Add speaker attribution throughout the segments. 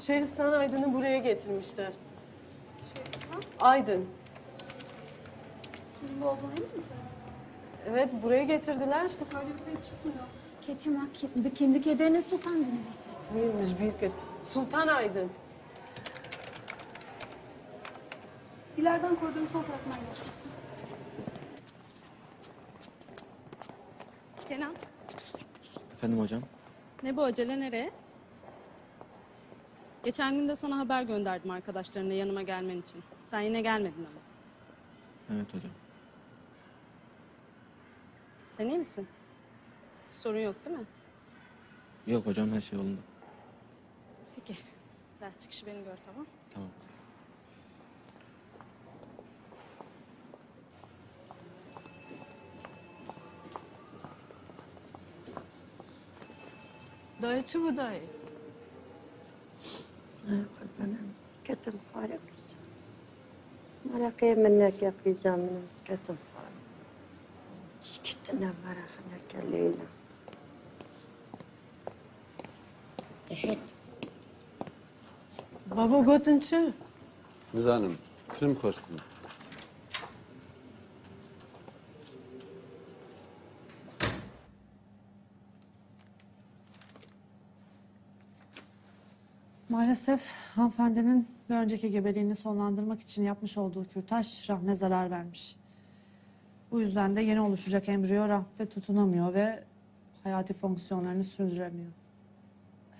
Speaker 1: Şehristan Aydın'ı buraya getirmişler.
Speaker 2: Şehristan.
Speaker 1: Aydın.
Speaker 2: İsminin bu olduğunu emin misiniz?
Speaker 1: Evet buraya getirdiler.
Speaker 2: Böyle bir kayıt çıkmıyor.
Speaker 3: Keçi bir kimlik edeni sultan denilirse.
Speaker 1: Neymiş büyük et. Sultan Aydın.
Speaker 2: İleriden koridorun sol tarafından geçiyorsunuz.
Speaker 4: Kenan,
Speaker 5: Efendim hocam?
Speaker 4: ne bu acele nereye? Geçen gün de sana haber gönderdim arkadaşlarına yanıma gelmen için. Sen yine gelmedin ama.
Speaker 5: Evet hocam.
Speaker 4: Sen iyi misin? Bir sorun yok değil mi?
Speaker 5: Yok hocam her şey yolunda.
Speaker 4: Peki. Ders çıkışı beni gör tamam.
Speaker 5: Tamam.
Speaker 1: Dayıcı mı dayı?
Speaker 6: قربانا كتم فارق مرقي منك يا في جامنا كتم فارق شكتنا مرخنا كليلة تحت
Speaker 1: Baba götünçü.
Speaker 7: Biz Hanım, film kostüm.
Speaker 8: Maalesef hanımefendinin bir önceki gebeliğini sonlandırmak için yapmış olduğu kürtaj rahme zarar vermiş. Bu yüzden de yeni oluşacak embriyo rahmde tutunamıyor ve hayati fonksiyonlarını sürdüremiyor.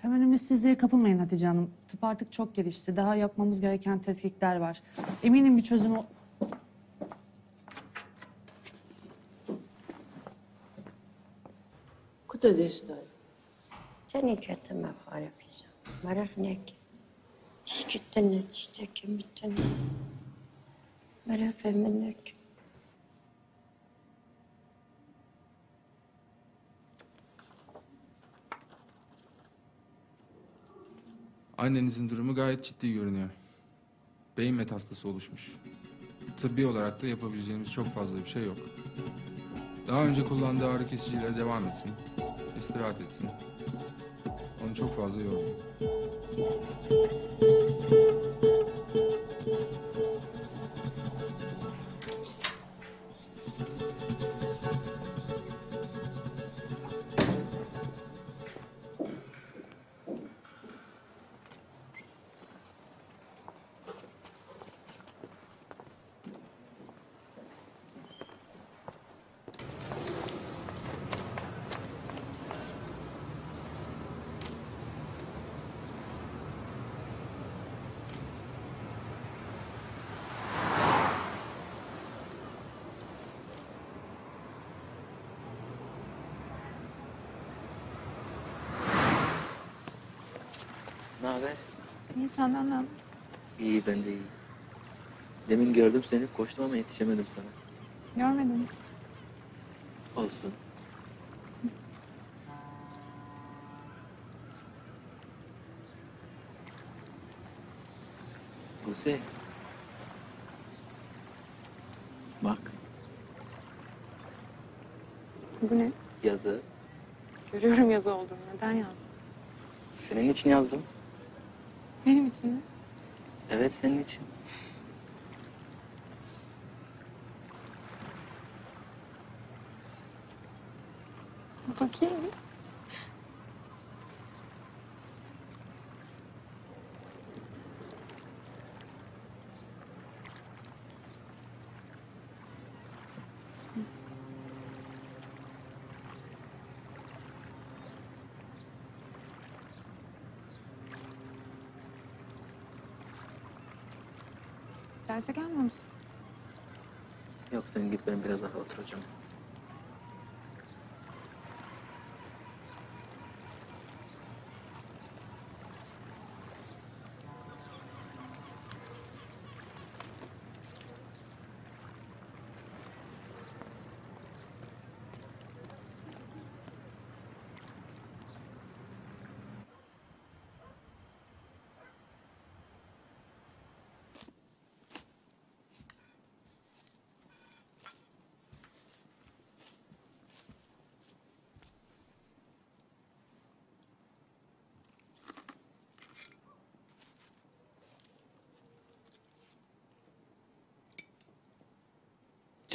Speaker 8: Hemen ümitsizliğe kapılmayın Hatice Hanım. Tıp artık çok gelişti. Daha yapmamız gereken tetkikler var. Eminim bir çözüm... o-
Speaker 1: Kuta deş dayı.
Speaker 6: تاني كتم فارق مرخنك شكتنا تشتكي متنا مرقي منك
Speaker 9: Annenizin durumu gayet ciddi görünüyor. Beyin metastası oluşmuş. Tıbbi olarak da yapabileceğimiz çok fazla bir şey yok. Daha önce kullandığı ağrı kesiciyle devam etsin. istirahat etsin. Onu çok fazla yormayın.
Speaker 2: Senden ne haber?
Speaker 5: İyi ben de iyi. Demin gördüm seni koştum ama yetişemedim sana.
Speaker 2: Görmedim.
Speaker 5: Olsun. Buse. Bak
Speaker 2: Bu ne?
Speaker 5: yazı.
Speaker 2: Görüyorum yazı olduğunu. Neden yazdın?
Speaker 5: Senin için yazdım.
Speaker 2: Benim için mi?
Speaker 5: Evet senin için.
Speaker 2: Bakayım.
Speaker 5: Yok sen git ben biraz daha oturacağım.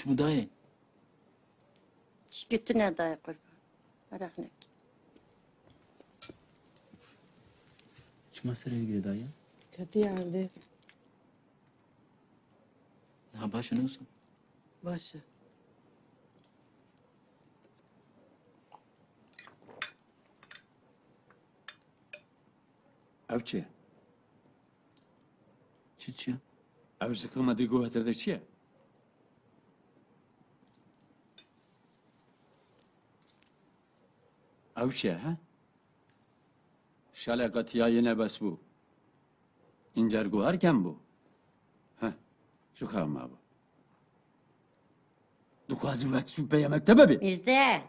Speaker 5: Çi bu dayı?
Speaker 10: Şikayeti ne dayı kurban. Merak ne?
Speaker 5: Çi meseleye ilgili dayı?
Speaker 1: Kötü yerde.
Speaker 5: Ha başı ne olsun?
Speaker 1: Başı.
Speaker 7: Ev çi?
Speaker 5: Çi çi?
Speaker 7: Ev sıkılmadığı kuvveterde çiye? Ev çi ha? Şalakatiya yine bes bu. İncer guharken bu. Heh, şu kavma bu. Dukazı veksu beyemekte bebi.
Speaker 10: Mirze.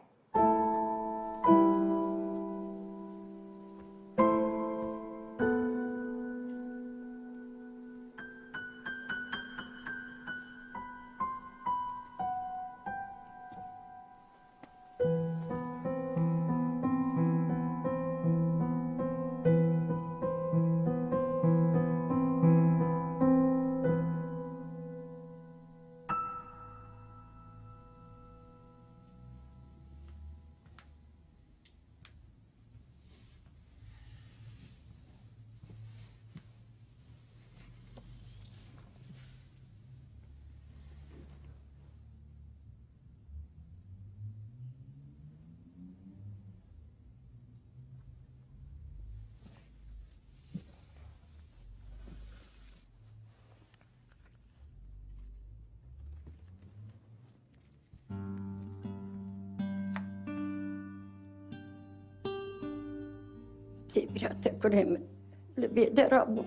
Speaker 10: Lebede Rabbu.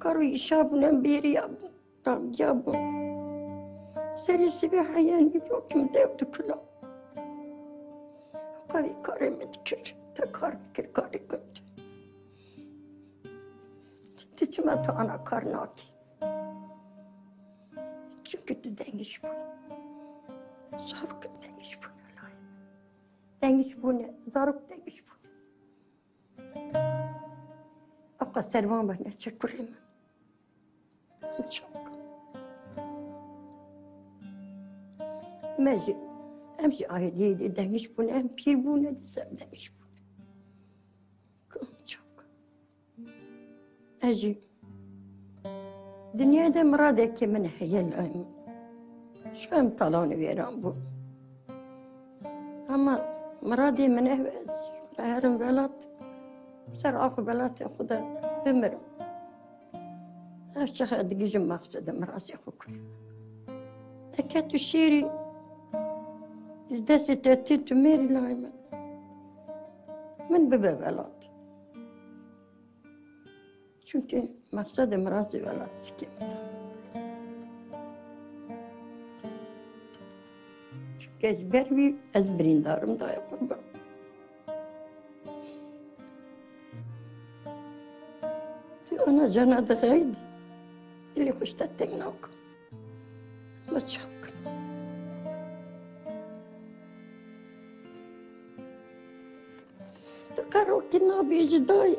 Speaker 10: Karu işabının biri yabu. Tam yabu. Serisi bir hayani yok kim devdi kula. Kari karemi dikir. Tekar dikir kari kıntı. Ticime ta ana karnaki. Çünkü de dengiş bu. Zaruk dengiş bu ne layım. Dengiş bu ne? Zaruk dengiş bu ne? conservăm ce curim. Çok. Meci, hem şey aileydi demiş bunu, hem pir bu ne desem demiş bunu. Çok. Meci, dünyada murad ekimin heyellerim. Şu hem talanı veren bu. Ama murad emin evvel, şükür velat. Ser akı velat ya kudat هر چقدر دیگه جم مقصدم راسي خو كل أكاد الشيري دست تاتين تميري لايمة من ببا بلات Çünkü maksadım razı velat sikimde. Çünkü ezber bir ezberindarım da yapar ben. أنا جناد غايد اللي خشت التنوك ما تشك تقرر كنا بيجي داي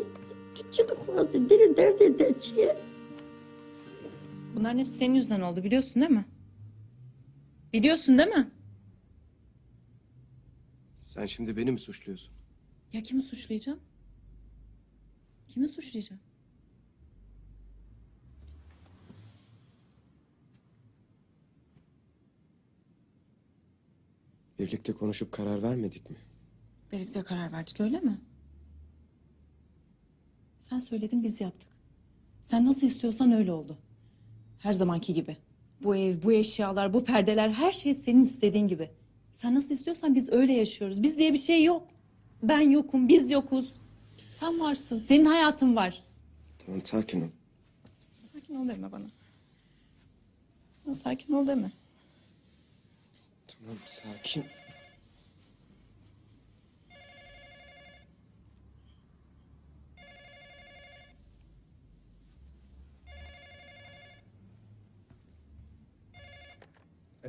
Speaker 10: كتشي دخوازي ديري دردي داتشي
Speaker 11: Bunların hepsi senin yüzünden oldu biliyorsun değil mi? Biliyorsun değil mi?
Speaker 12: Sen şimdi beni mi suçluyorsun?
Speaker 11: Ya kimi suçlayacağım? Kimi suçlayacağım?
Speaker 12: Birlikte konuşup karar vermedik mi?
Speaker 11: Birlikte karar verdik öyle mi? Sen söyledin biz yaptık. Sen nasıl istiyorsan öyle oldu. Her zamanki gibi. Bu ev, bu eşyalar, bu perdeler her şey senin istediğin gibi. Sen nasıl istiyorsan biz öyle yaşıyoruz. Biz diye bir şey yok. Ben yokum, biz yokuz. Sen varsın, senin hayatın var.
Speaker 12: Tamam sakin ol.
Speaker 11: Sakin ol deme bana. Bana sakin ol deme.
Speaker 12: Tamam sakin.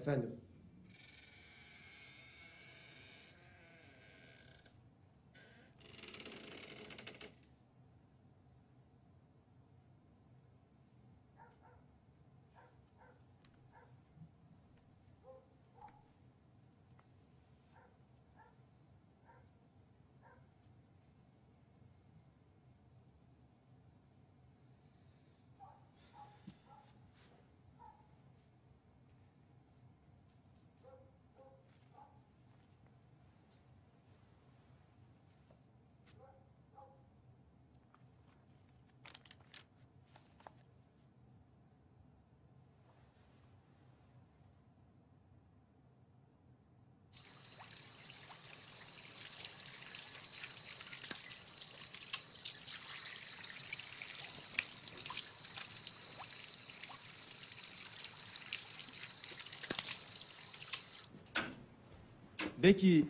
Speaker 12: Efendim.
Speaker 13: De ki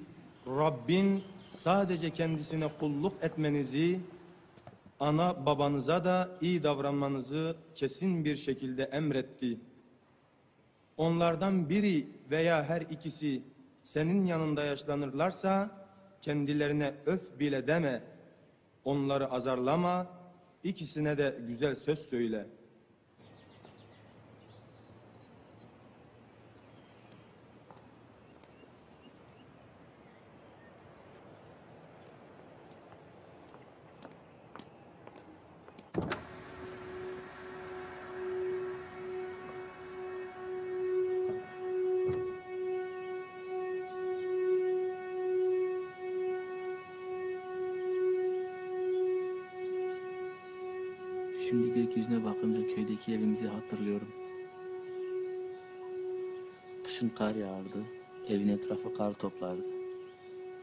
Speaker 13: Rabbin sadece kendisine kulluk etmenizi, ana babanıza da iyi davranmanızı kesin bir şekilde emretti. Onlardan biri veya her ikisi senin yanında yaşlanırlarsa kendilerine öf bile deme. Onları azarlama, ikisine de güzel söz söyle.
Speaker 5: Hatırlıyorum. Kışın kar yağardı, evin etrafı kar toplardı.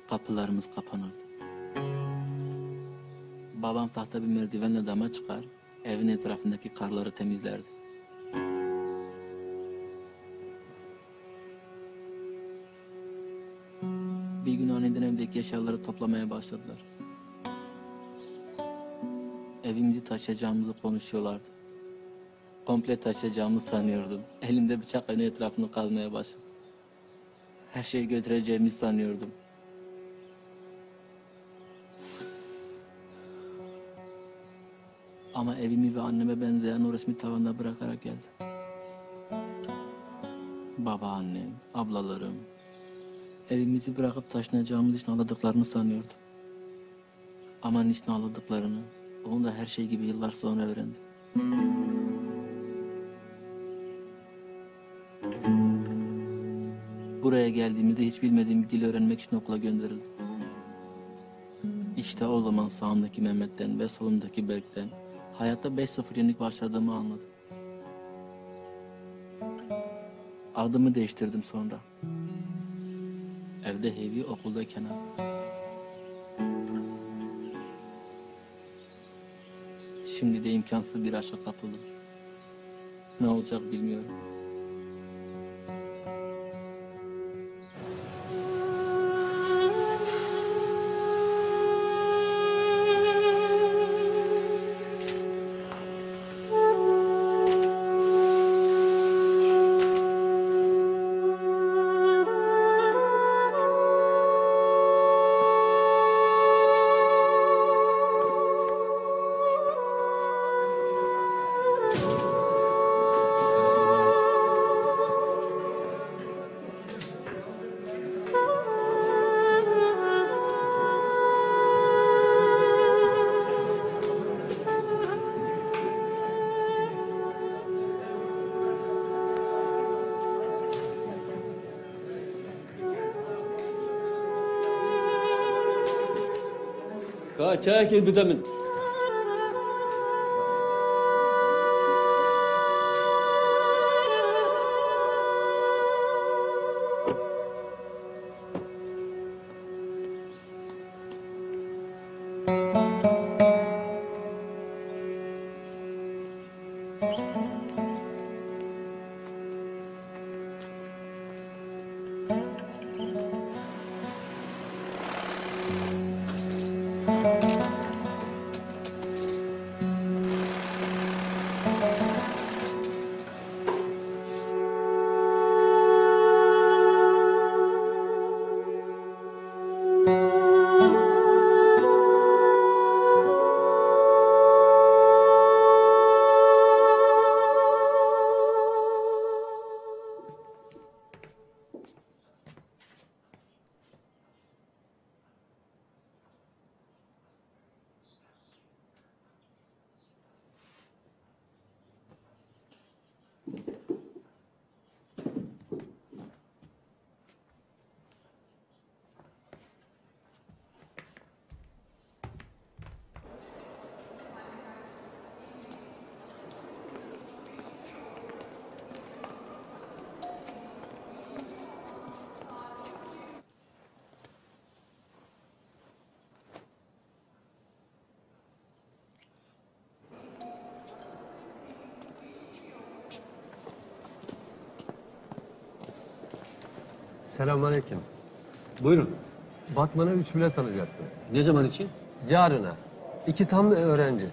Speaker 5: Kapılarımız kapanırdı. Babam tahta bir merdivenle dama çıkar, evin etrafındaki karları temizlerdi. Bir gün aniden evdeki eşyaları toplamaya başladılar. Evimizi taşıyacağımızı konuşuyorlardı. Komple taşıyacağımı sanıyordum. Elimde bıçak aynı etrafını kazmaya başladım. Her şeyi götüreceğimi sanıyordum. Ama evimi ve anneme benzeyen o resmi tavanda bırakarak geldim. Babaannem, ablalarım, evimizi bırakıp taşınacağımız için ağladıklarını sanıyordum. Ama niçin ağladıklarını, onu da her şey gibi yıllar sonra öğrendim. Geldiğimizde hiç bilmediğim bir dil öğrenmek için okula gönderildim. İşte o zaman sağımdaki Mehmet'ten ve solumdaki Berk'ten hayatta 5-0 yenik başladığımı anladım. Adımı değiştirdim sonra. Evde Hevi, okulda Kenan. Şimdi de imkansız bir aşka kapıldım. Ne olacak bilmiyorum.
Speaker 14: Çekil bir Selamünaleyküm. Buyurun.
Speaker 15: Batman'a üç bilet alacaktım.
Speaker 14: Ne zaman için?
Speaker 15: Yarına. İki tam öğrenci.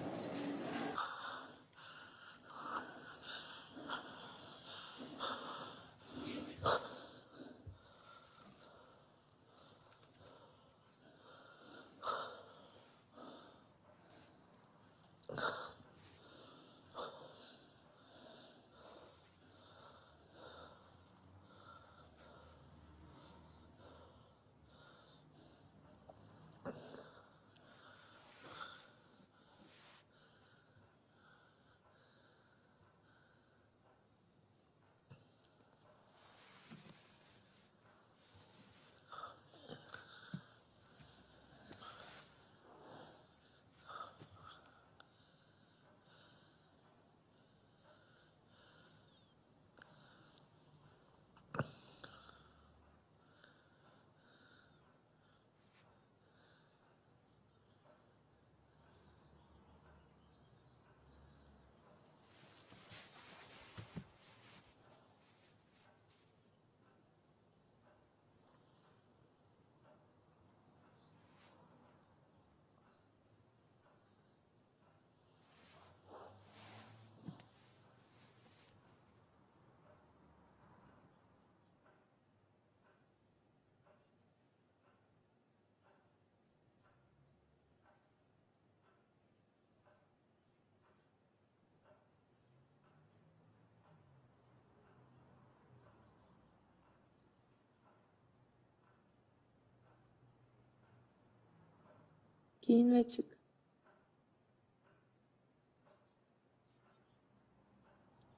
Speaker 1: Giyin ve çık.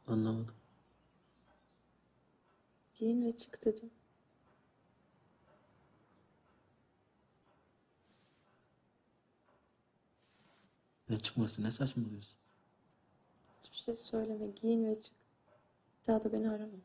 Speaker 5: Anlamadım.
Speaker 1: Giyin ve çık dedim.
Speaker 5: Ne çıkması ne saçmalıyorsun?
Speaker 1: Hiçbir şey söyleme. Giyin ve çık. Bir daha da beni arama.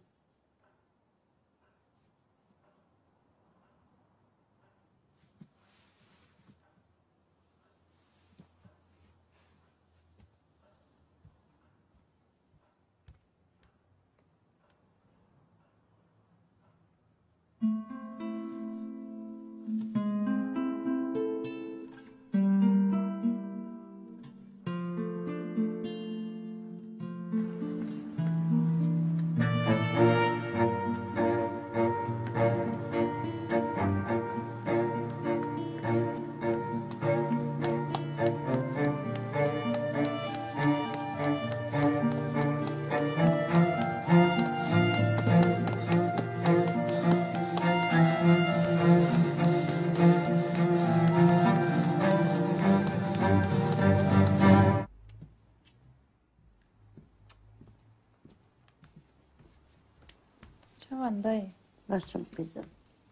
Speaker 6: Başım kızım.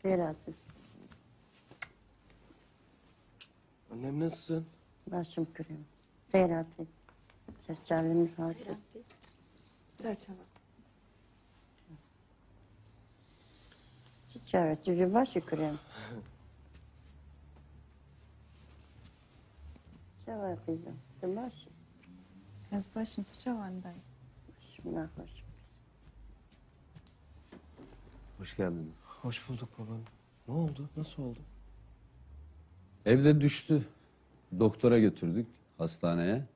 Speaker 6: Berat'ım.
Speaker 16: Annem nasılsın?
Speaker 6: Başım kırım. Berat'ım. Serçalim razı.
Speaker 1: Serçama.
Speaker 6: Çiçeğe tüzü başı kırım. Çava kızım. Tımaşı.
Speaker 3: Ez başım tu çavan dayı.
Speaker 6: Hoş.
Speaker 14: Geldiniz.
Speaker 16: Hoş bulduk babam. Ne oldu? Nasıl oldu?
Speaker 7: Evde düştü. Doktora götürdük hastaneye.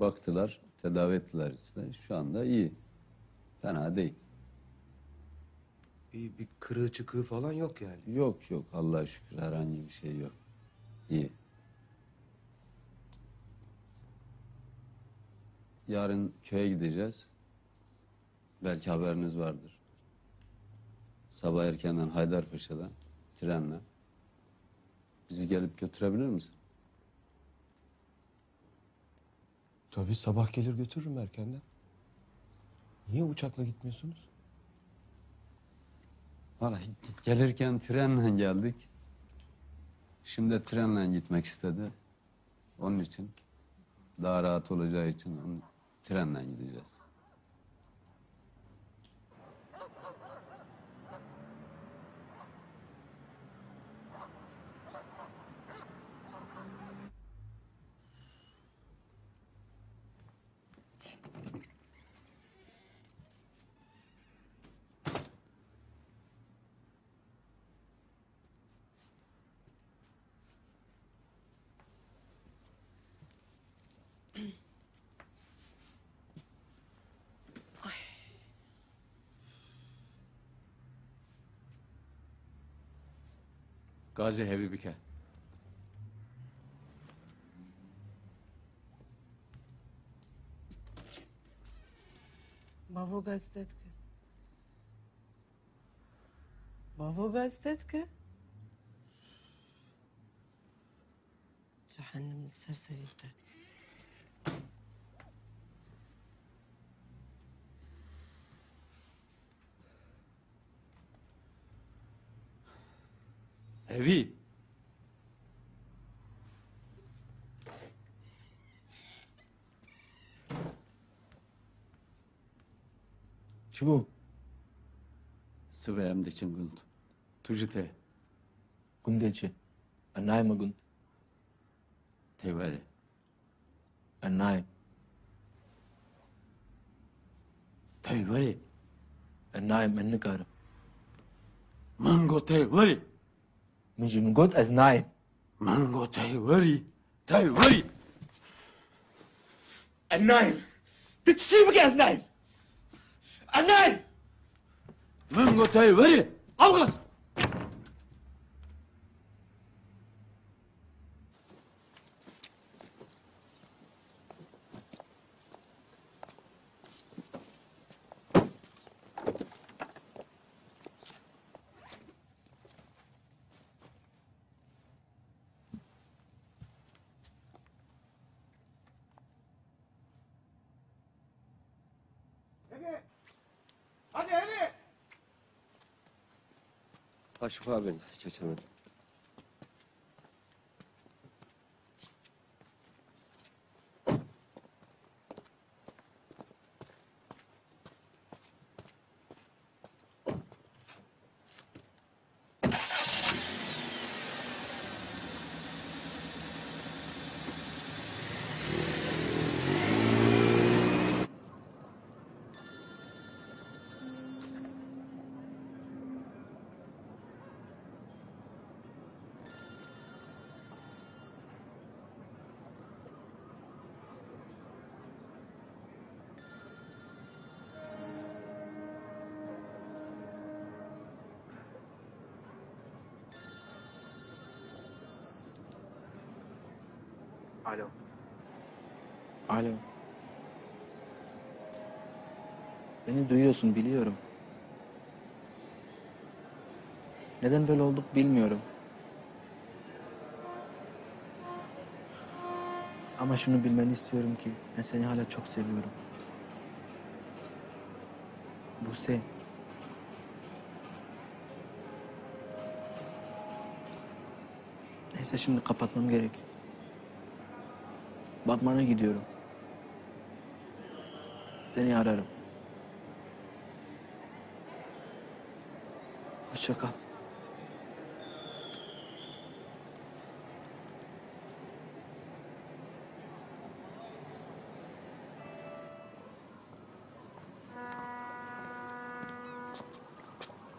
Speaker 7: Baktılar, tedavi ettiler işte. Şu anda iyi. Fena değil.
Speaker 16: Bir, bir kırığı çıkığı falan yok yani.
Speaker 7: Yok yok Allah'a şükür herhangi bir şey yok. İyi. Yarın köye gideceğiz. Belki haberiniz vardır. Sabah erkenden Haydarpaşa'dan trenle. Bizi gelip götürebilir misin?
Speaker 16: Tabii sabah gelir götürürüm erkenden. Niye uçakla gitmiyorsunuz?
Speaker 7: Vallahi gelirken trenle geldik. Şimdi trenle gitmek istedi. Onun için daha rahat olacağı için onu, trenle gideceğiz. Gazi Hevi
Speaker 1: Biken. Баво газетка. Баво газетка. جحنم
Speaker 7: السرسري بتاعك
Speaker 14: Çu.
Speaker 7: Sıvı hem de çıngıld. Tujite.
Speaker 14: Gundeci. Anayma gund.
Speaker 7: Teveri.
Speaker 14: Anay.
Speaker 7: Teveri.
Speaker 14: Anay menni karım.
Speaker 7: Mango Миѓу
Speaker 14: мгот аз нај. Манго
Speaker 7: тај вари, тај
Speaker 14: вари. Аз нај. Аз нај.
Speaker 7: Аз нај. Манго
Speaker 17: тај worry.
Speaker 16: Aşık abin geçemedim.
Speaker 14: Alo. Duyuyorsun biliyorum. Neden böyle olduk bilmiyorum. Ama şunu bilmeni istiyorum ki ben seni hala çok seviyorum. Buse. Neyse şimdi kapatmam gerek. Batman'a gidiyorum. Seni ararım. Hoşça kal.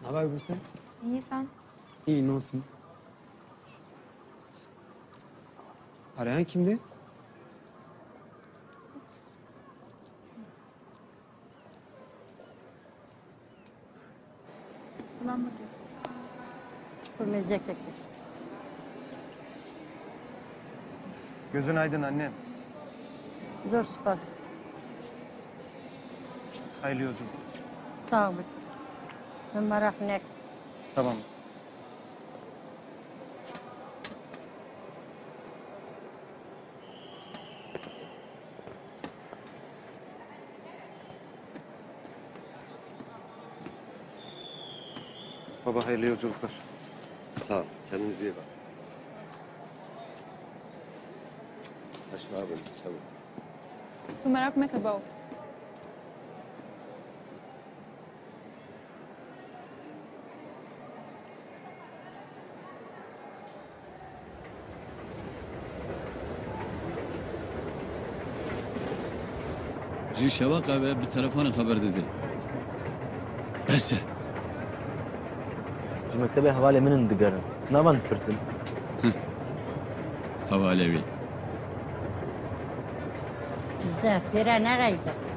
Speaker 18: Ne haber Buse?
Speaker 19: İyi sen?
Speaker 18: İyi, ne olsun? Arayan kimdi?
Speaker 2: Selam bakıyor.
Speaker 6: Çömecek
Speaker 20: Gözün aydın annem.
Speaker 6: Zor spas.
Speaker 20: Hayırlı yolculuk.
Speaker 6: Sağ ol. Merak ne?
Speaker 20: Tamam. Baba hayırlı yolculuklar.
Speaker 16: Sağ ol. Kendinize iyi bakın. Aşık abin çabuk.
Speaker 19: Tu merak me ka bau.
Speaker 21: Ji şevaka ve bir telefona haber dedi. Bese.
Speaker 14: Mektebe havale minin digarın. Sınavan tıpırsın.
Speaker 21: Havalevi.
Speaker 6: Bizde bire nereydi?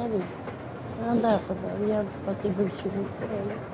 Speaker 6: Abi, anda yapalım. Ya Fatih Gülçin'i kuralım.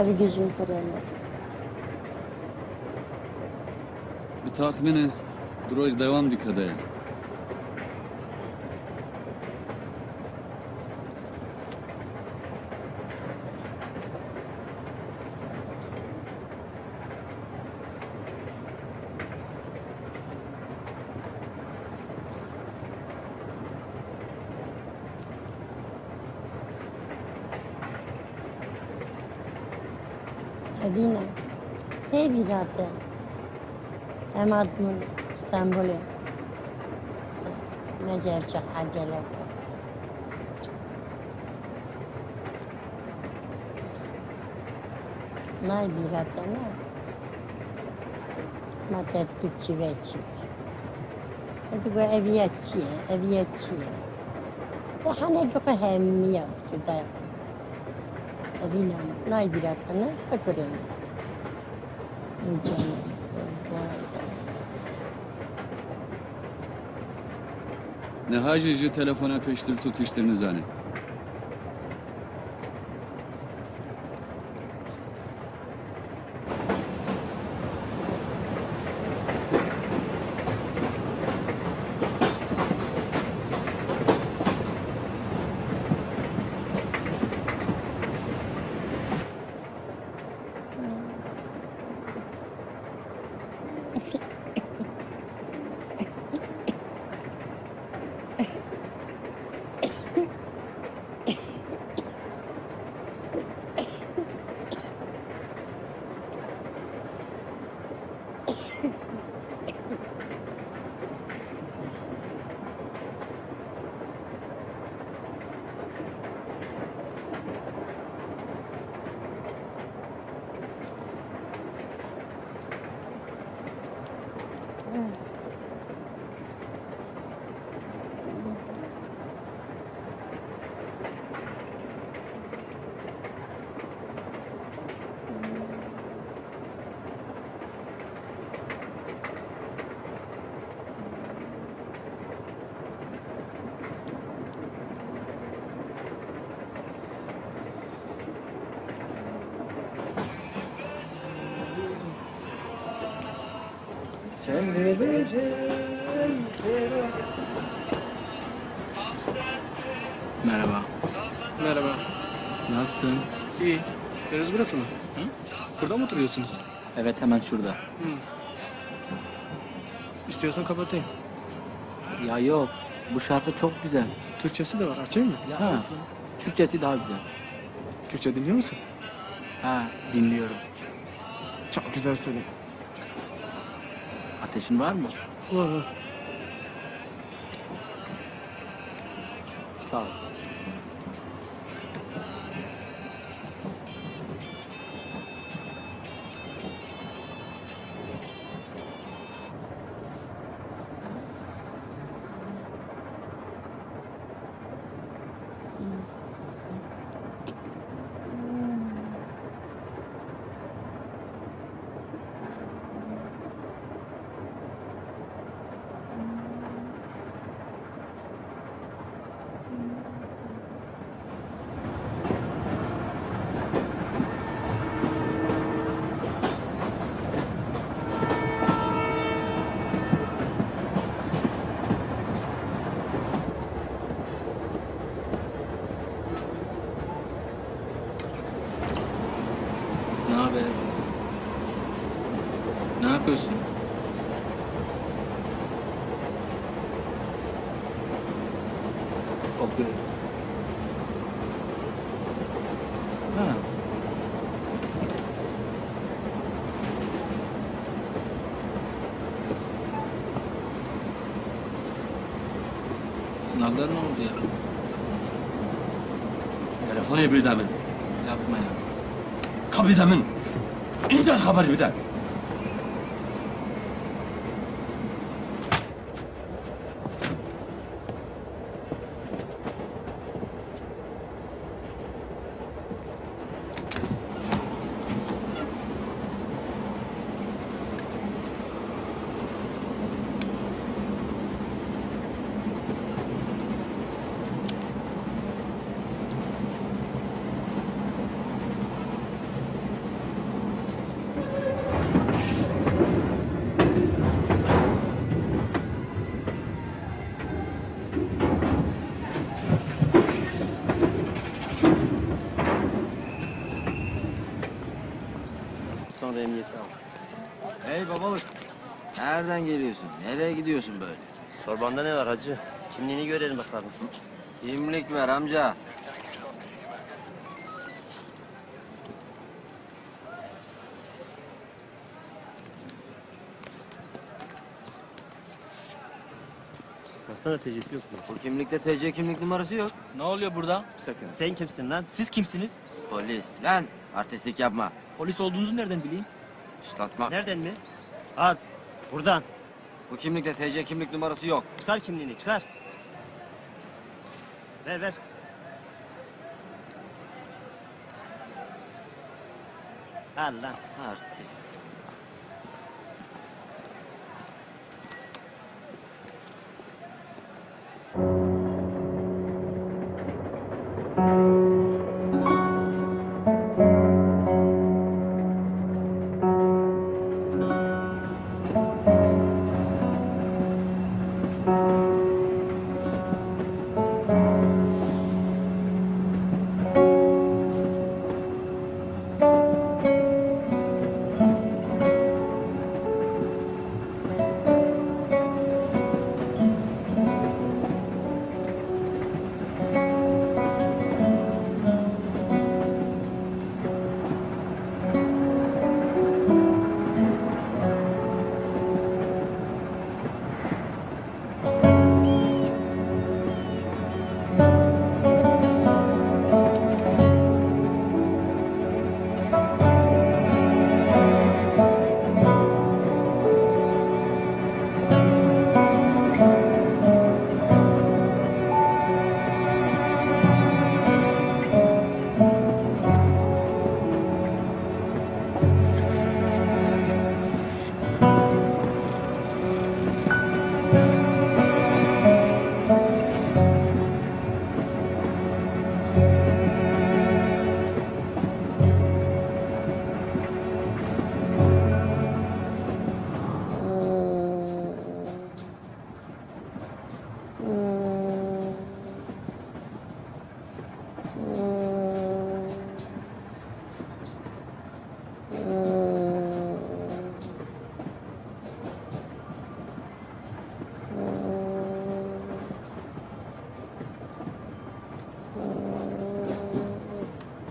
Speaker 6: Bir gözüm kırıldı.
Speaker 7: Bir tahmini droj devam dikade.
Speaker 6: أما أضمن اسطنبول ما جاب شي حاجة لك ناي بيراتا نا ما تتكلشي باتشي تقول أبياتشي أبياتشي تحنا بقى هميات كده أبينا ناي بيراتا نا سكرين مجانا
Speaker 7: Ne hacıcı telefona peştir tut işleriniz hani. 嗯。
Speaker 5: Merhaba.
Speaker 18: Merhaba.
Speaker 5: Nasılsın?
Speaker 18: İyi. Deniz burası mı? Burada mı oturuyorsunuz?
Speaker 5: Evet hemen şurada.
Speaker 18: İstiyorsan kapatayım.
Speaker 5: Ya yok. Bu şarkı çok güzel.
Speaker 18: Türkçesi de var. Açayım mı?
Speaker 5: Ha. Türkçesi daha güzel.
Speaker 18: Türkçe dinliyor musun?
Speaker 5: Ha dinliyorum.
Speaker 18: Çok güzel söylüyor.
Speaker 5: Ateşin var mı?
Speaker 18: Var.
Speaker 5: Sağ ol.
Speaker 14: Telefon bir demin.
Speaker 5: Yapma ya.
Speaker 14: Kapı demin. İnce haber bir de.
Speaker 15: Sonra emniyete al.
Speaker 22: Hey babalık. Nereden geliyorsun? Nereye gidiyorsun böyle?
Speaker 15: Torbanda ne var hacı? Kimliğini görelim bakalım.
Speaker 22: Kimlik ver amca.
Speaker 15: Baksana tecrübesi yok mu?
Speaker 22: Bu kimlikte TC kimlik numarası yok.
Speaker 5: Ne oluyor burada?
Speaker 15: Sen kimsin lan?
Speaker 5: Siz kimsiniz?
Speaker 22: Polis. Lan artistlik yapma.
Speaker 5: Polis olduğunuzu nereden bileyim?
Speaker 22: Işlatma.
Speaker 15: Nereden mi? Al. Buradan.
Speaker 22: Bu kimlikte TC kimlik numarası yok.
Speaker 15: Çıkar kimliğini çıkar. Ver ver. Al lan.
Speaker 22: Artist.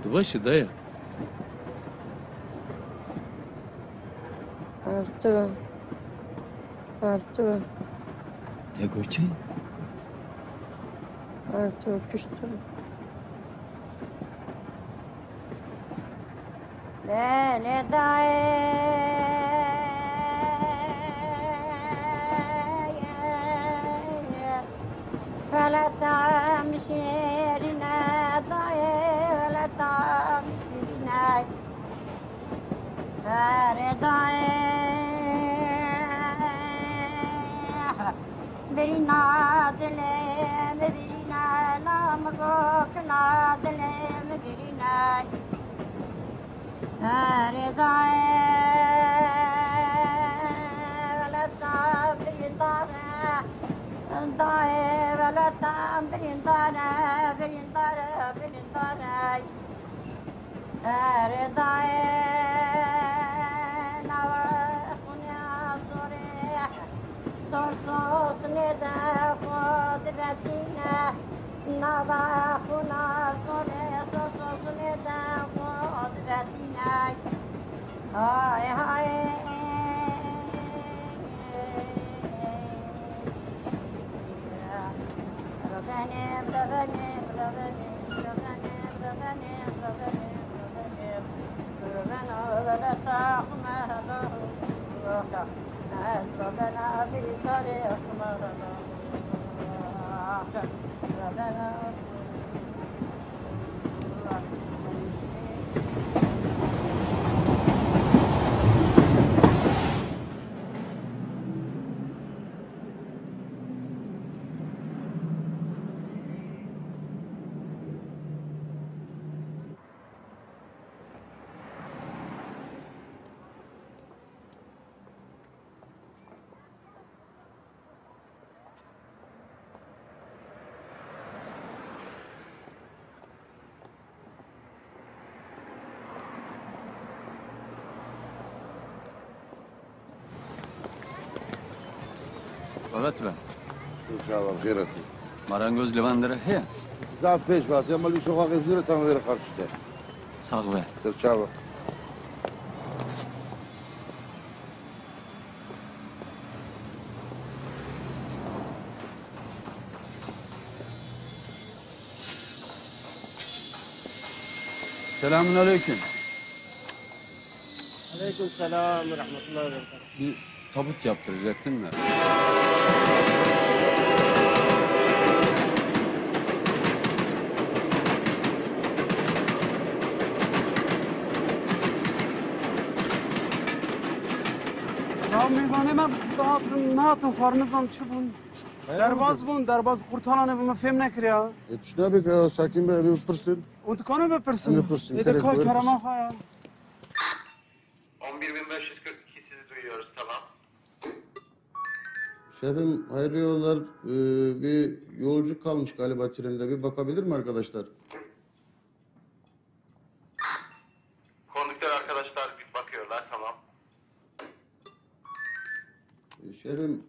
Speaker 14: Dubaşı dayı.
Speaker 6: Artu. Artu.
Speaker 14: Ne göçü?
Speaker 6: Artu küstüm. Lele daye رضا ولا بريندارا داي ولا تام بريندارا بريندارا بريندارا رضا صوص ندى خود بدينا نضاخنا 哎嗨！Ay hay
Speaker 7: Evet ben.
Speaker 23: Çava خيرك
Speaker 7: Marangoz Levandere he.
Speaker 23: Zap peş vat ya mal bir sokak evleri tam veri karşıda.
Speaker 7: Sağ ve.
Speaker 23: Sır çava.
Speaker 7: Selamun aleyküm.
Speaker 15: Aleyküm selam ve rahmetullahi ve berekatuhu.
Speaker 7: Bir tabut yaptıracaktın da.
Speaker 18: Meyvane me dağıtın, ne atın, farnızam çıbun. Derbaz bun, derbaz kurtalan evime fem nekir ya.
Speaker 23: Yetiş ne bek ya sakin be bir pırsın.
Speaker 18: O tıkanı be pırsın.
Speaker 23: Ne pırsın,
Speaker 18: E
Speaker 23: kerek
Speaker 18: koy
Speaker 23: böyle
Speaker 18: kerama
Speaker 23: pırsın.
Speaker 18: ha ya.
Speaker 24: 11542 sizi duyuyoruz tamam.
Speaker 23: Şefim hayırlı yollar. Ee, bir yolcu kalmış galiba trende. Bir bakabilir mi arkadaşlar? Şefim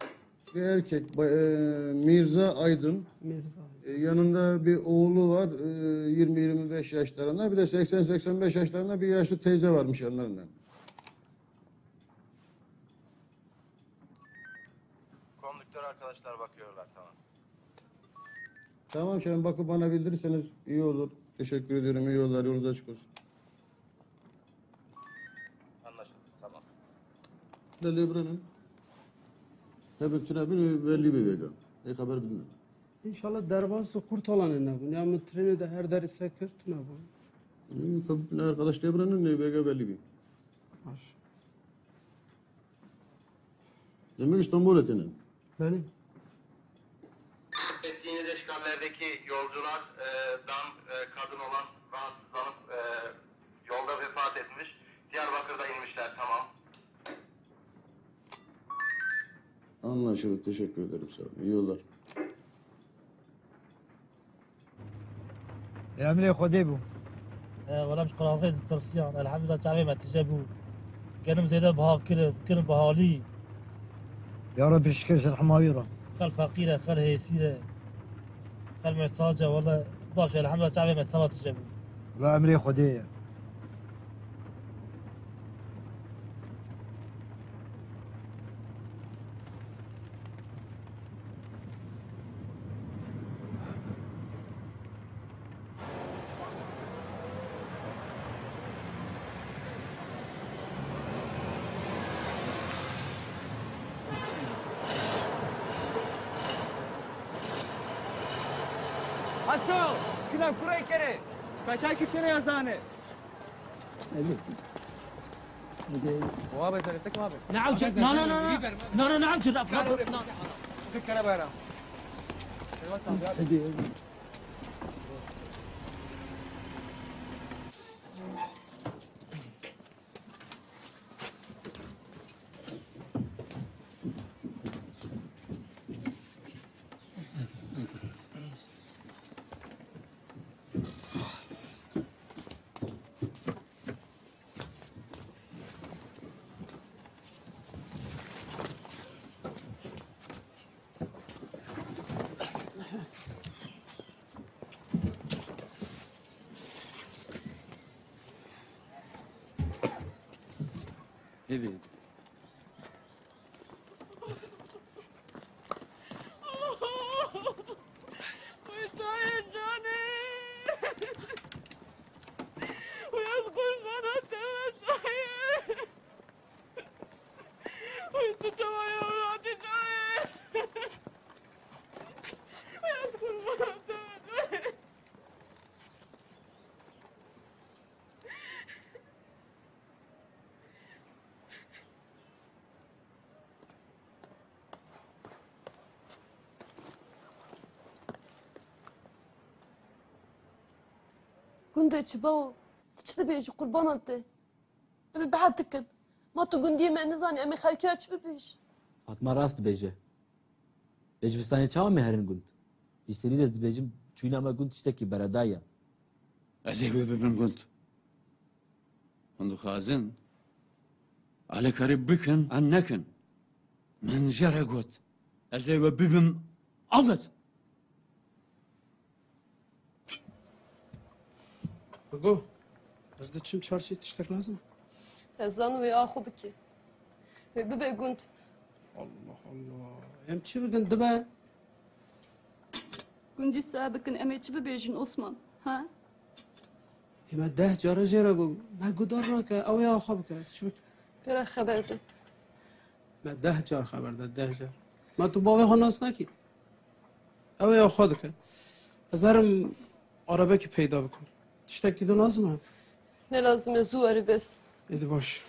Speaker 23: bir erkek ee, Mirza Aydın.
Speaker 18: Mirza.
Speaker 23: Ee, yanında bir oğlu var ee, 20-25 yaşlarında. Bir de 80-85 yaşlarında bir yaşlı teyze varmış yanlarında.
Speaker 24: Konduktör arkadaşlar bakıyorlar tamam.
Speaker 23: Tamam şefim bakıp bana bildirirseniz iyi olur. Teşekkür ediyorum. İyi yollar. Yolunuz açık olsun.
Speaker 24: Anlaşıldı tamam.
Speaker 23: Deli İbrahim. Tabii ki bir belli bir vega. Ne haber bilmem.
Speaker 18: İnşallah derbaz kurtalan ne bu. Ya mı treni de her deri sekir tuna bu.
Speaker 23: İyi, Tabii ne arkadaş İbrahim'in ne vega belli bir.
Speaker 18: Maş.
Speaker 23: Demek İstanbul etinin.
Speaker 18: Benim.
Speaker 24: Ettiğiniz eşkallerdeki yolculardan e, kadın olan rahatsızlanıp e, yolda vefat etmiş. Diyarbakır'da inmişler tamam.
Speaker 23: Anlaşıldı. Teşekkür ederim. Sağ olun. İyi yollar.
Speaker 25: عملي خدي بو
Speaker 26: ولا مش قراغي ترسيان الحمد لله تعبي ما تجابو كانوا زيدا بها كل كل بهالي
Speaker 25: يا رب يشكر شرح مايرة
Speaker 26: خل فقيرة خل هيسيرة خل محتاجة والله باش الحمد لله تعبي ما تجابو
Speaker 25: لا عملي خدي
Speaker 27: حسو کنم کره کره کچای کی کره ازانه وابه زرتك
Speaker 14: وابه نعوج لا لا لا لا لا نعوج لا
Speaker 27: تذكر بارا
Speaker 1: كنت تشبو تشتبيش قربان انت أمي بحدكن ما تقول ديما نزاني أمي خالكي تشبيش
Speaker 5: Fatma rast beje. Ecvistani çava mı herin gund? İsteri de becim çuyna ama gund işte ki beradaya.
Speaker 7: Azebe bebim gunt. Hundu khazin. على قريب بكن عنكن من جرى قوت
Speaker 14: Ez ê we bibim alles.
Speaker 18: گو از چون چارچی تشتر لازم
Speaker 1: ازان وی آخو بکی گند
Speaker 18: الله الله ام چی بگن دبا
Speaker 28: گندی سا بکن ام چی ببی جن
Speaker 18: عثمان ها ایمه ده جارا جارا بو ما گدار را که اوی آخو بکن چی
Speaker 1: بکن پیرا
Speaker 18: خبر ده جار خبر ده ده جار ما تو باوی خوناس اویا اوی آخو بکن ازارم عربه که پیدا بکن peyda bikim. Tiştekî du nazim he.
Speaker 1: Ne lazım ya zuvarı bes.
Speaker 18: Edi baş.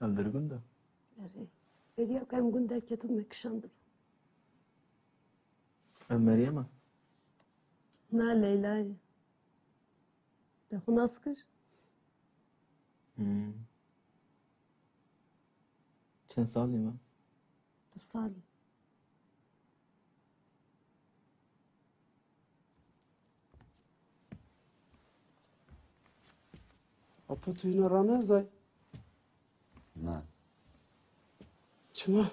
Speaker 5: Öldürgün de.
Speaker 1: Eri. Eri ya kem gund erketim mekşandım.
Speaker 5: Ben Meryem'e.
Speaker 1: Na Leyla'yı. De hunas kır.
Speaker 5: Hmm. Çen salıyım ben.
Speaker 1: Tu sali.
Speaker 18: Apı tu yine rane zay.
Speaker 7: Apotuyna
Speaker 18: ranezay. Na. Чмо?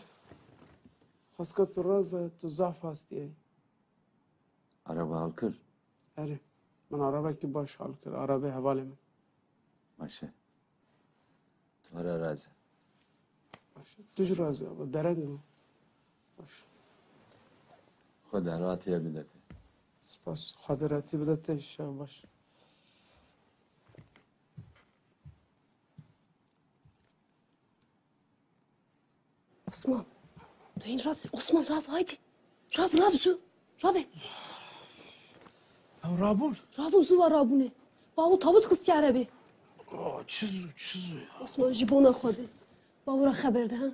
Speaker 18: Хаска тураза тузаф хасти.
Speaker 22: Araba halkır.
Speaker 18: Eri. Ben araba ki baş halkır. Araba havale mi?
Speaker 22: Maşa. Tuvara razı.
Speaker 18: Maşa. Tuj razı. Bu dereng mi? Baş.
Speaker 22: Kudar ratiye bidete.
Speaker 18: Spas. Kudar ratiye bidete. Şah baş.
Speaker 1: Osman. Duyun Rab. Osman Rab haydi. Rab Rab zu. Rabe.
Speaker 18: Ew rabûn.
Speaker 1: Rabun zu var Rabune. Babu tabut kıstı arabi.
Speaker 18: Oh, çizu çizu ya.
Speaker 1: Osman jibona xwedi. Babu ra haber de ha.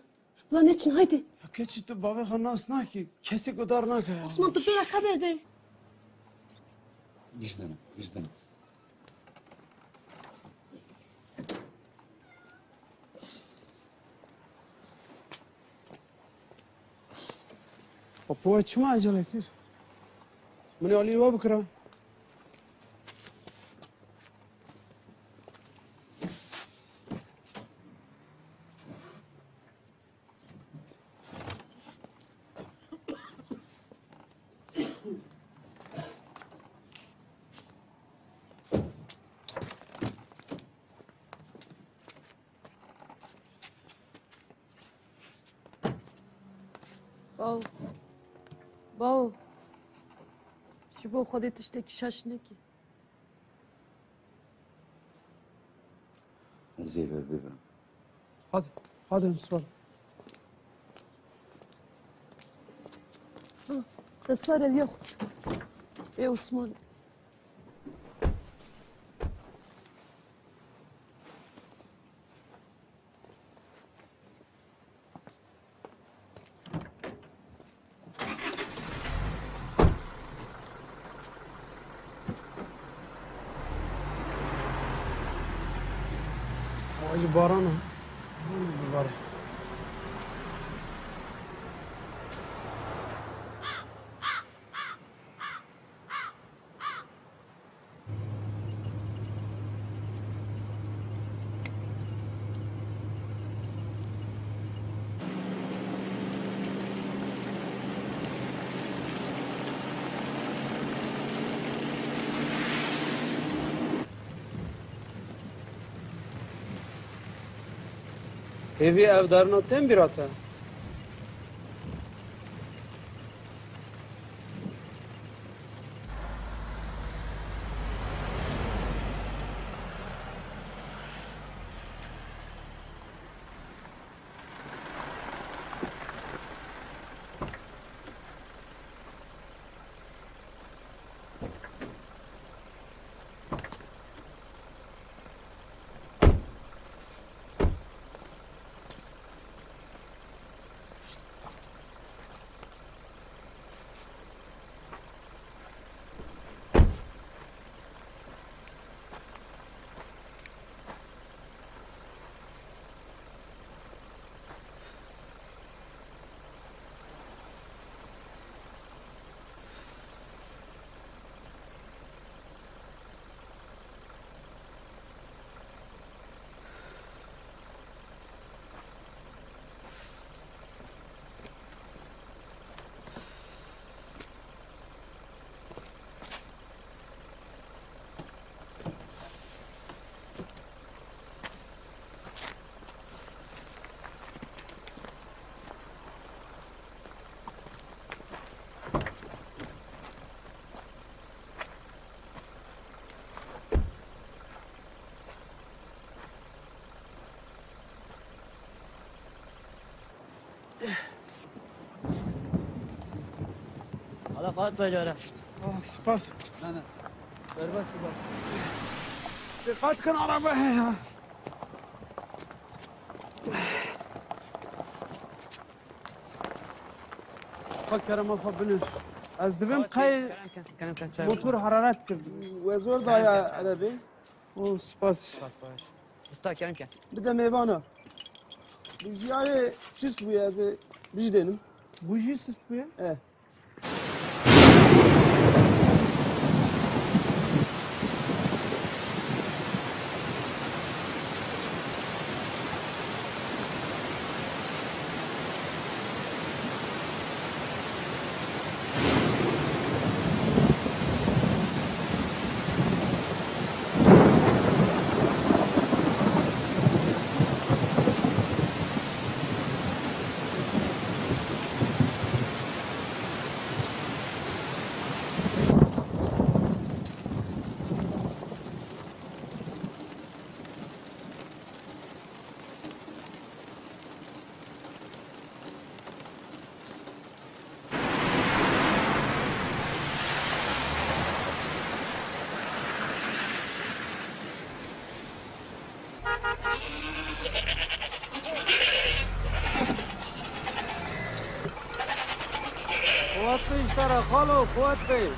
Speaker 1: Ulan ne için haydi.
Speaker 18: Ya keçi tu bavê xwe nas nakî. Kesî gudar nake ya.
Speaker 1: Osman tu pera haber de.
Speaker 7: Vicdanım, vicdanım.
Speaker 18: o povo që ma gjëlekt ishë? Më një
Speaker 1: olivë o? Jibo xwedê tiştekî şaş nekî.
Speaker 7: Ez ê ve bibim.
Speaker 18: Hadi. Hadi Ensar.
Speaker 1: Ha. Qesar ev yok. Ey Osman.
Speaker 18: اجي بارانه بارانه evi evdarina tem birata. Вот,
Speaker 15: Валера. Спас. На,
Speaker 18: на. Ver
Speaker 7: Спас. Dikkat kın arabaya
Speaker 18: ya. Fakerim afa bilir. Ez dibim kay şey, motor hararet
Speaker 15: kirdi. Ve zor
Speaker 18: da ya arabi.
Speaker 29: O spas. Usta
Speaker 18: kerem ken.
Speaker 15: Bir de meyvana.
Speaker 29: Bu jiyayı şey şist bu ya. Bu
Speaker 18: jidenim. Bu jiyayı
Speaker 29: şist bu ya? Evet.
Speaker 30: قوت بیشتره خالو قوت بی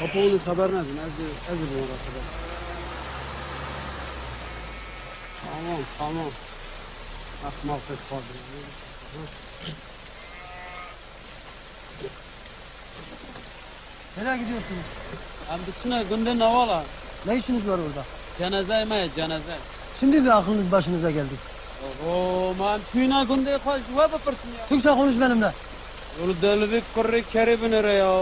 Speaker 18: kapağını haber nedin az az bu arada haber. Tamam tamam. Akmal fesfadır.
Speaker 29: Nereye gidiyorsunuz?
Speaker 18: Amdıçına günde navala.
Speaker 29: Ne işiniz var orada?
Speaker 18: Cenaze mi cenaze?
Speaker 29: Şimdi mi aklınız başınıza geldi?
Speaker 18: Oho man tüyna günde kaç ve bapırsın ya.
Speaker 29: Türkçe konuş benimle.
Speaker 18: Yolu delvi kurri kere binere ya.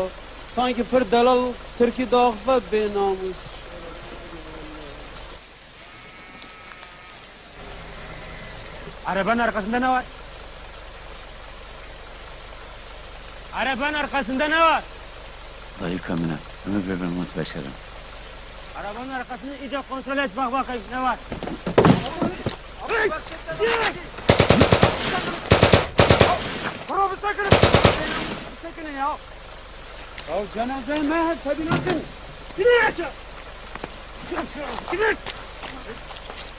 Speaker 18: Sanki pır delal Türkiye dağıfa be namus.
Speaker 27: Arabanın arkasında ne var? Arabanın arkasında ne var?
Speaker 22: Dayı kamine. Ömür ve ben mutbeşerim.
Speaker 27: Arabanın arkasını iyice kontrol et bak bakayım ne var.
Speaker 18: Bro bir sakın. Bir sakın ya. Ya cenazeye mehet sabin atın. Gidin kaçın. Gidin.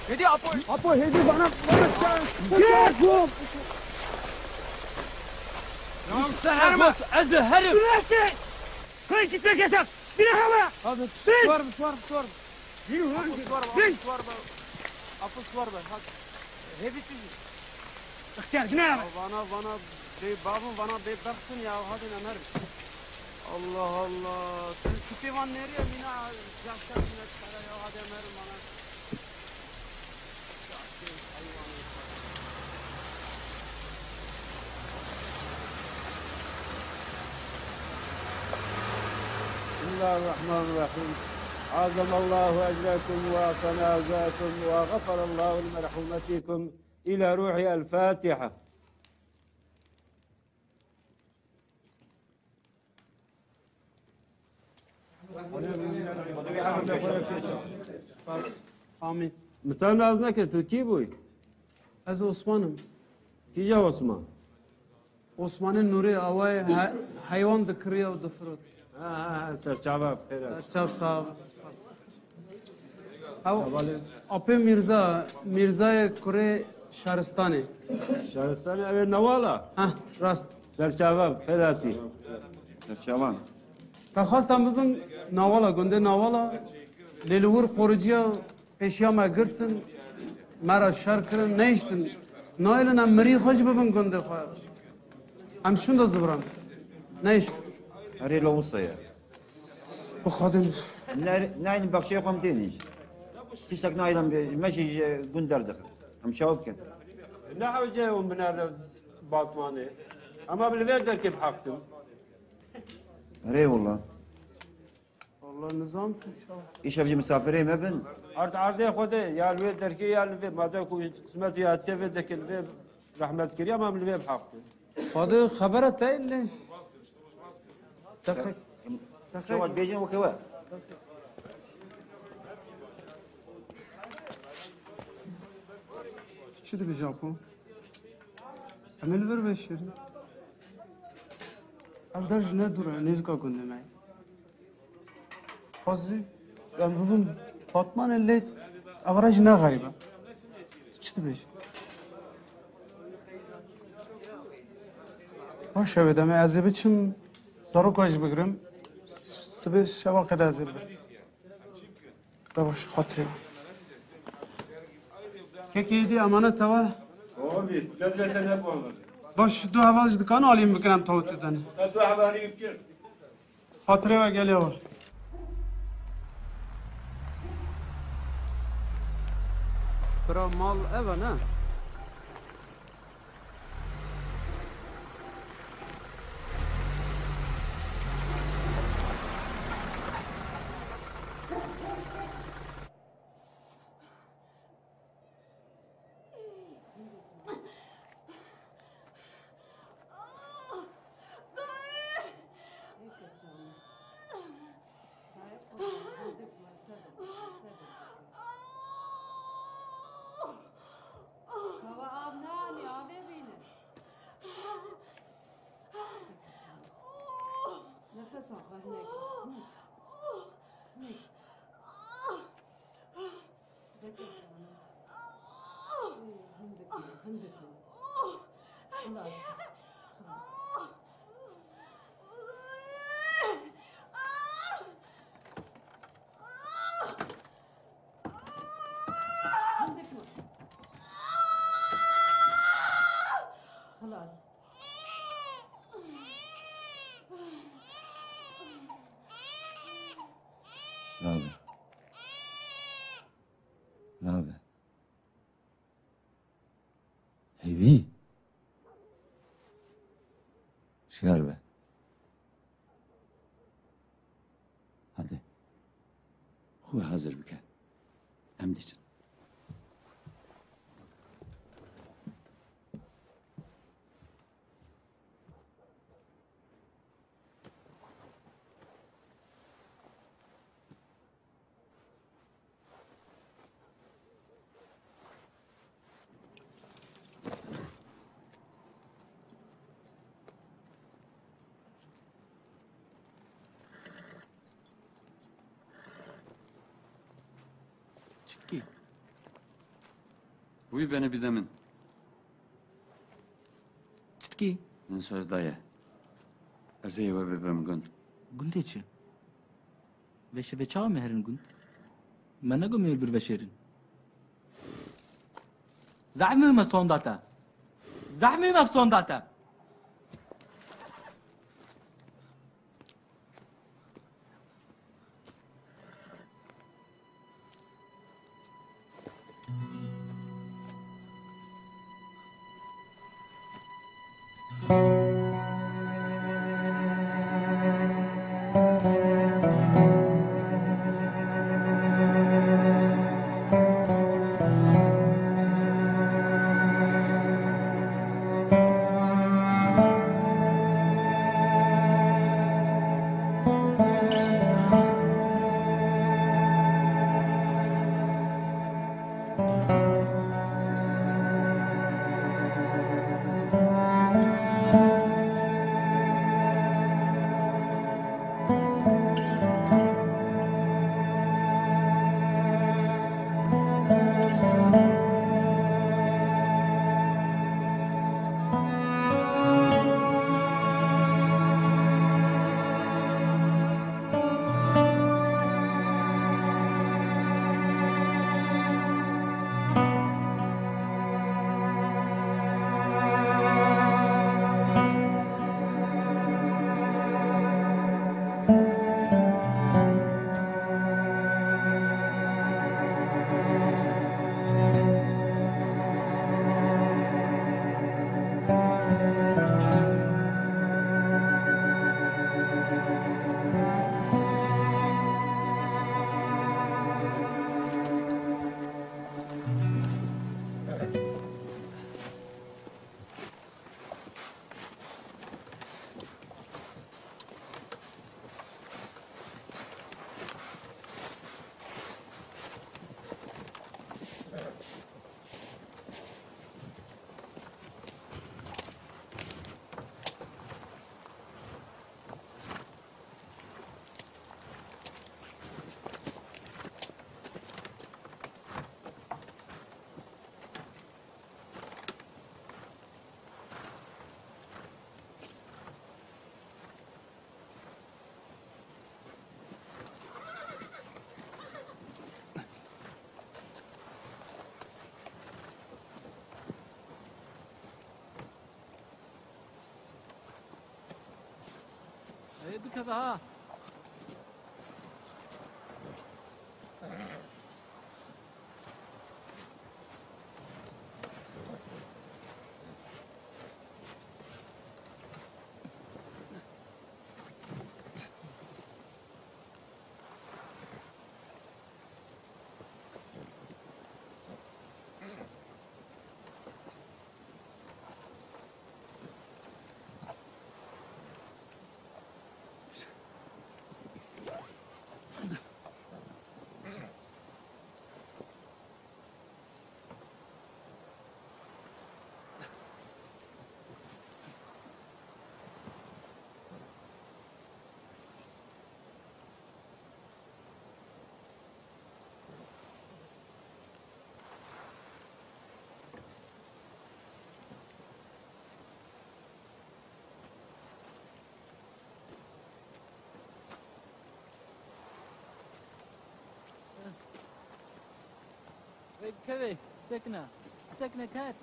Speaker 18: Hedi Apo. Apo Hedi bana bana Git
Speaker 27: bu. Müstehebet ezi herif. Gidin kaçın. Kıyın
Speaker 18: gitmek yeter. Bir dakika be! Abi Bil. suvar mı suvar mı suvar mı? Yürü lan! Apo suvar mı? Apo suvar mı? Apo suvar mı? Hebit yüzü. Ihtiyar
Speaker 27: bin araba.
Speaker 18: Bana bana bey babam bana bey baktın ya hadi lan her. Allah Allah. Tüpi van nereye mina? Cahşar mina kara ya hadi lan bana.
Speaker 30: الله الرحمن الرحيم عظم الله أجركم وأحسن أجركم وغفر الله لمرحومتكم إلى روح الفاتحة
Speaker 18: Bas. Amin.
Speaker 30: متى نازنك تركي بوي
Speaker 18: Ez Osman'ım.
Speaker 30: كيجا عثمان
Speaker 18: Osman'ın nuri avay ha- hayvan da kırıyor da fırıt.
Speaker 30: ها ها سرچاوا بخير
Speaker 18: Çav sağ ol. Spas. Av, Ape Mirza, Mirza'ya Kore Şaristanı.
Speaker 30: شهرستان أبي نوالا
Speaker 18: Hah, rast.
Speaker 30: سرچاوا بخيراتي
Speaker 31: سرچاوان
Speaker 18: Ben hastam bibin navala, günde navala. Lelivur korucuya peşyama girtin. Mera şer kirin, ne içtin? Nailin em miri hoş bibin günde khoya. Em şunda zıbram. Ne içtin?
Speaker 31: هري لو وصيا
Speaker 18: Bu kadın.
Speaker 31: ناين بخشي قوم تاني تشتك نايلم ماشي قندر دخل هم شاوب كان
Speaker 30: نحو جاهم من هذا باطماني أما بالبيت دركب حقتم
Speaker 31: هري والله
Speaker 18: Allah nizam Türkçe.
Speaker 31: ايش افجي مسافرين ما بن
Speaker 30: أرد عرضي خدي يا البيت دركي يا البيت ما تكون قسمت يا تيفي دك البيت رحمة كريم أما بالبيت حقتم
Speaker 18: Так, так. Что, отбежим
Speaker 31: у кого? Küçüdür
Speaker 18: bir Japon. Emel ver beş yerin. Erdar ne dura, ne zika gündeme. Fazlı, ben bugün Fatman elle avaraj ne gariba. Küçüdür beş. Baş evdeme, ez biçim زارو کاش بگیرم سبه شبا قد از بگیرم باش خاطری که که دی امانت توا
Speaker 30: Oğlum, devlete ne bağlı?
Speaker 18: باش دو حواج دکان آلیم بکنم تاوت دن
Speaker 30: Hadi haberi yükle.
Speaker 18: خاطره و گلی آور برا مال اوه نه
Speaker 32: 早
Speaker 22: องร้ Şiar be. Hadi. Hu hazır bike. Hem dicin.
Speaker 5: Çitki.
Speaker 7: Uy beni bir demin.
Speaker 5: Çitki.
Speaker 7: Min söz dayı. Ez eve bebem gün.
Speaker 5: Gunde çi? Veşe ve çağı meherin gund. Mena gomir bir veşerin. Zahmi mi sondata? Zahmi mi sondata?
Speaker 33: Bikaba. Big Curry, Sikna, Sikna Cat.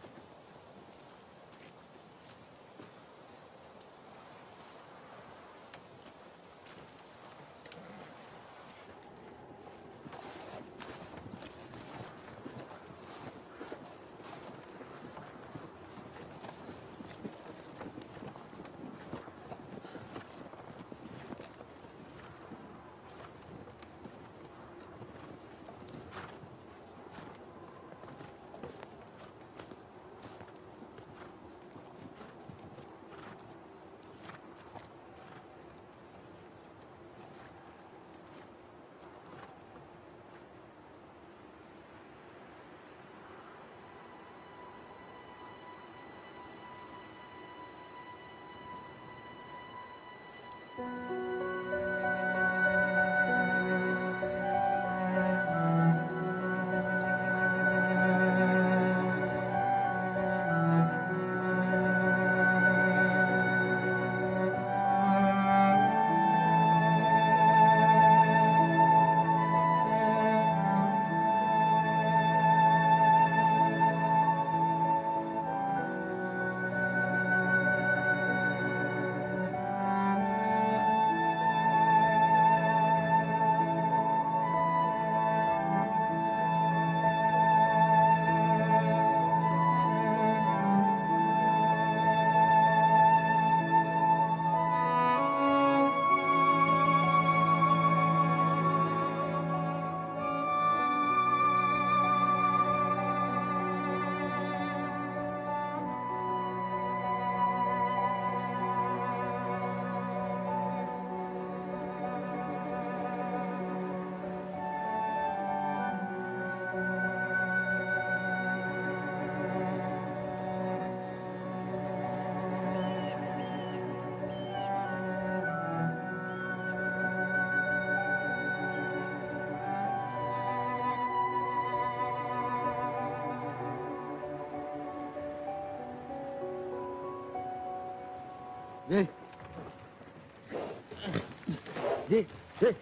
Speaker 33: Hey.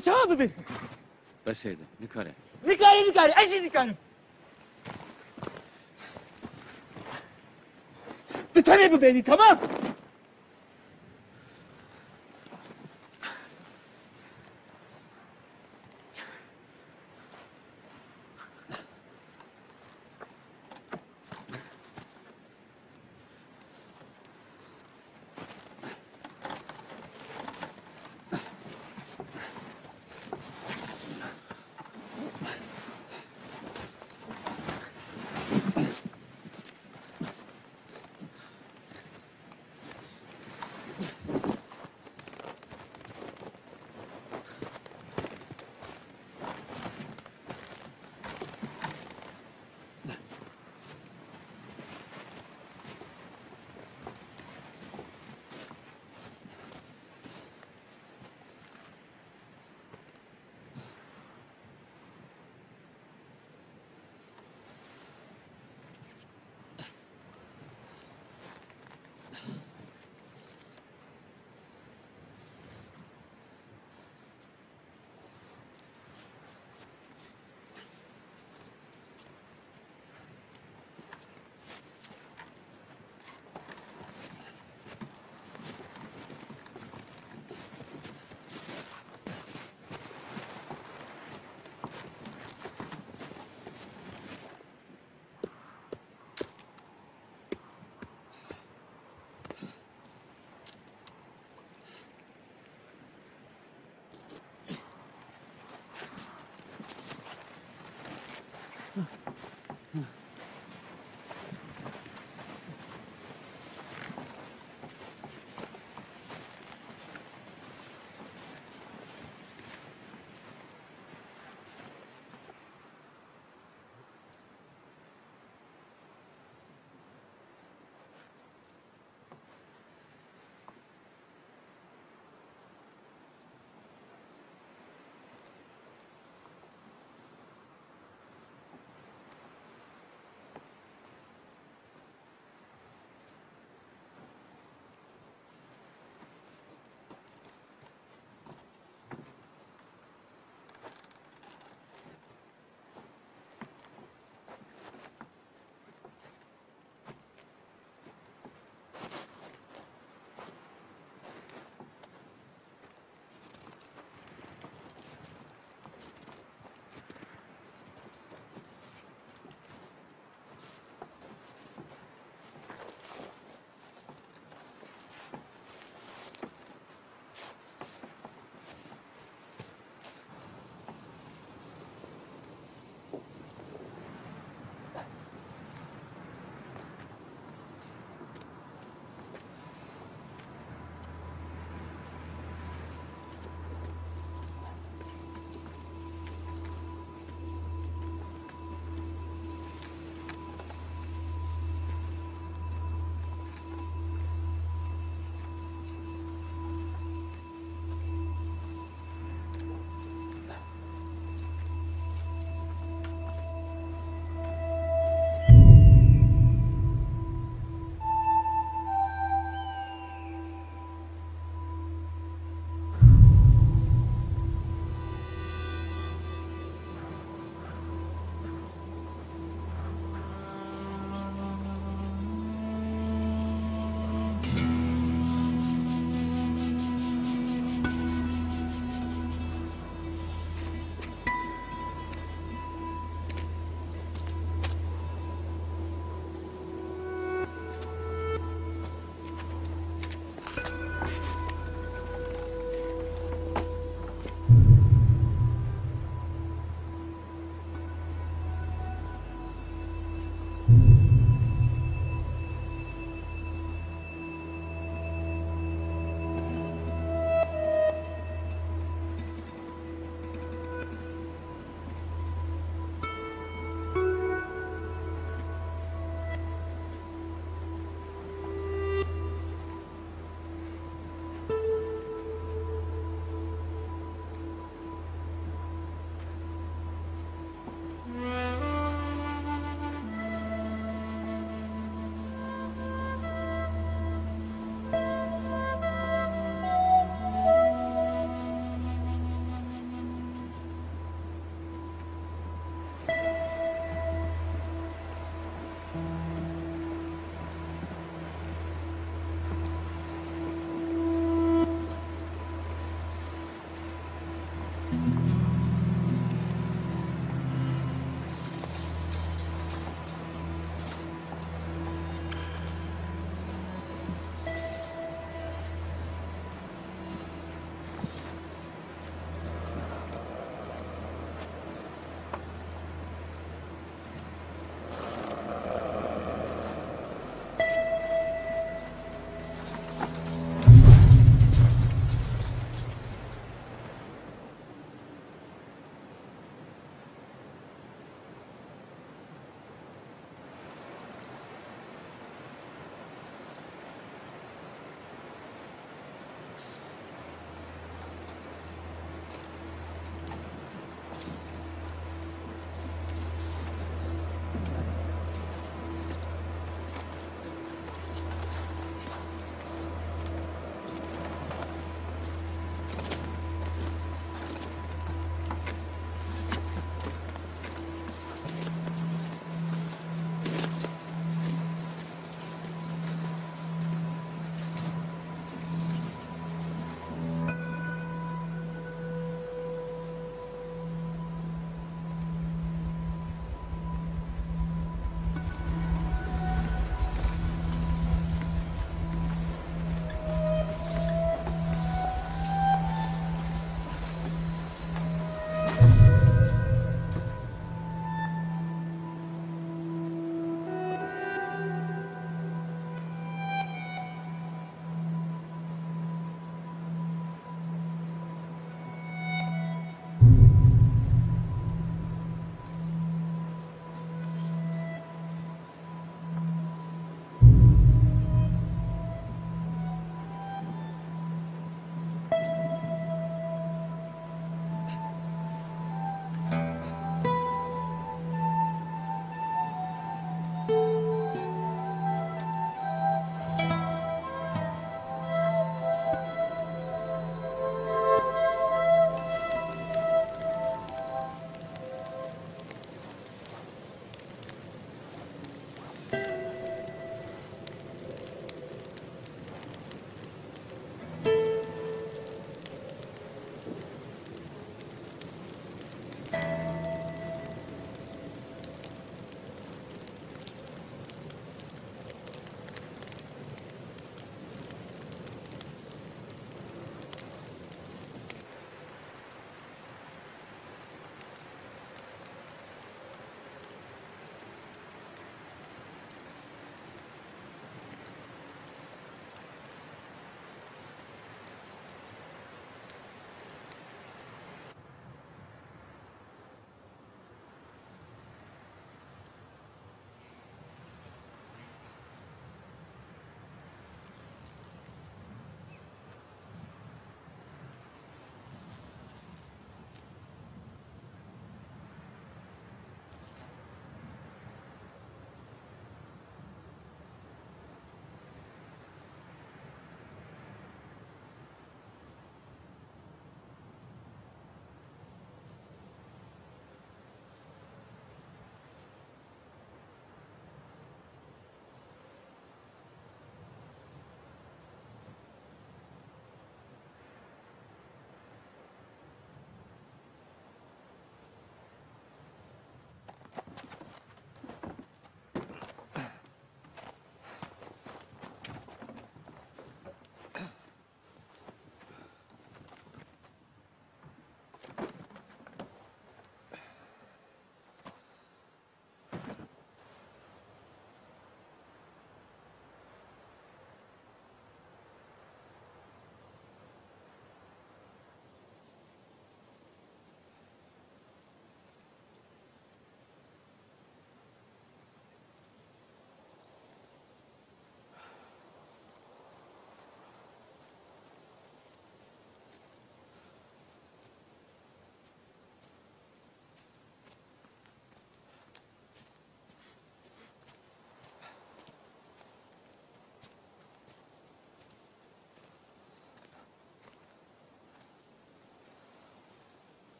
Speaker 33: cevabı verin. Beseydi,
Speaker 7: nikare. Nikare,
Speaker 27: nikare, eşi nikare. Tutar bu beni, tamam.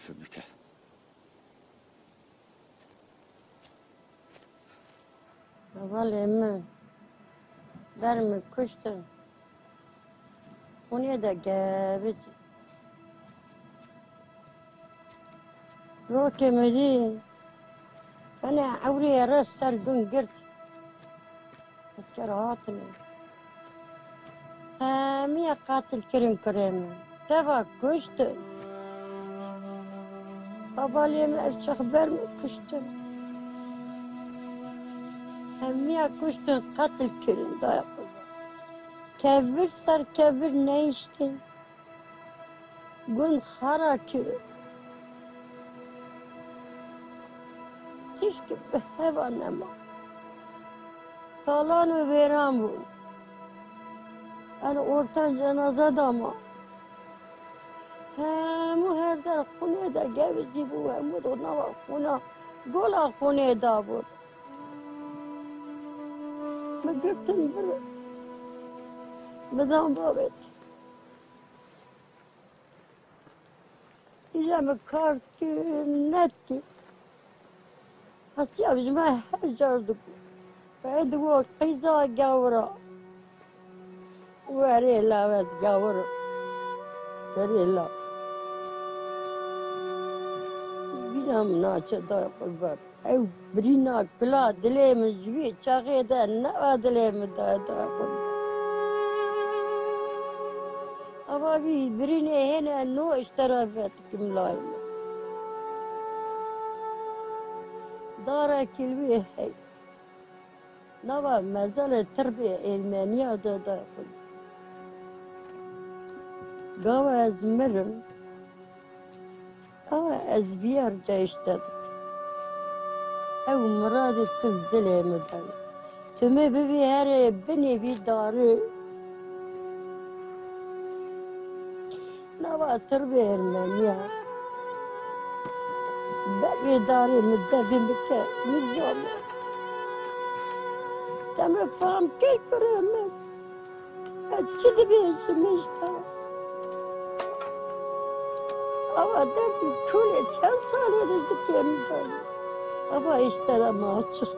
Speaker 14: Fümüke.
Speaker 6: Valla mi dermi kuştun. Onu da gebit. روكي مدين فانا عوري راس سردون قرت اذكر هاتني هامية قاتل كريم كريم تبا كشت Babalyem erçakber mi kuştun? Emmiye kuştun katil köründe yapıldı. Kevir sar kevir ne içtin? Gün hara körü. Tişki be hevanema. Talan ve veran bu. Yani ortan cenaze de ama. Hem her der khune da gevizi bu hem de nava khuna gola khune da bu. Me gittim bir. Bedam babet. İşte me kart ki net ki. Asya bizim her gördük. Ve bu kıza gavra. Verela vez gavra. Verela. نمنا چدا قربان أو بریناک پلا دلی من جوی چاقی دا نوا دلی من دا دا قربان اما بي بريني هنا نو اشترافات دارا نوا دا دا قربان قاوة أزبيار جايشتدك أو مرادي كل دلي مدن تمي ببي هاري بني بي داري نوا تربية علمانية بقي داري مدفي مكة نظام تم فهم كل برامج أتشد بيش مشتا أما ama derdim köle çen saniyenizi kendi Ama işlere mahcup.